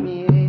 मेरे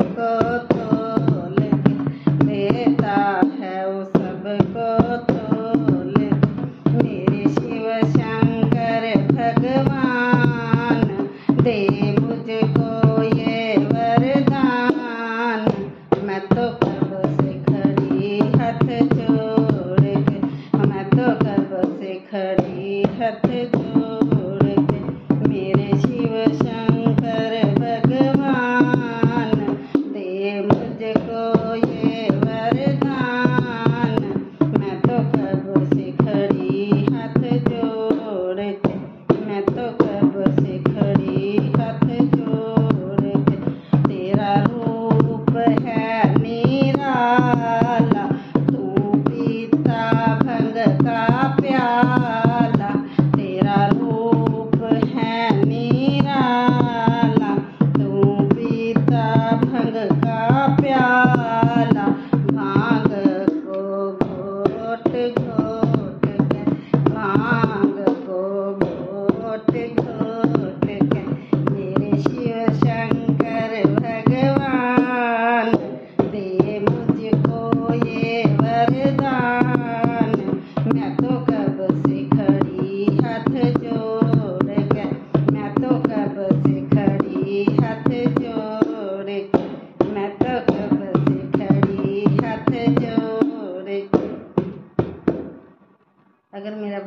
सबको तोल देता है वो सबको तोल मेरे शिव शंकर भगवान दे मुझको ये वरदान मैं तो कब से खड़ी हथ जोड़ मैं तो कब से खड़ी हथ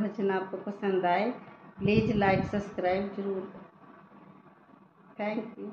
भजन आपको पसंद आए प्लीज़ लाइक सब्सक्राइब ज़रूर। Thank you